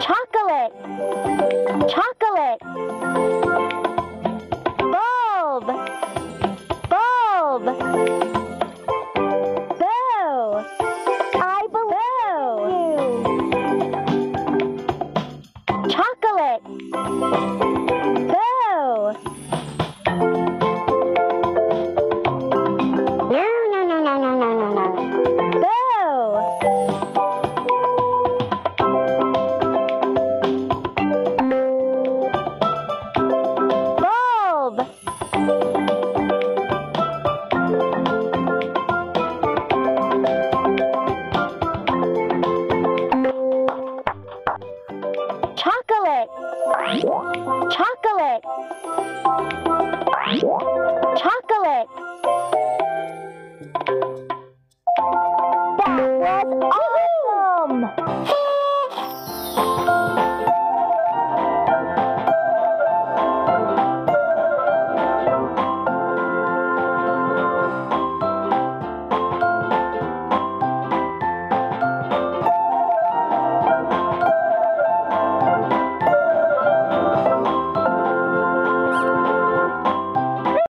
Chocolate. Chocolate. Bulb. Bulb. Boo. I believe. Chocolate. chocolate. Chocolate. Chocolate. That was awesome.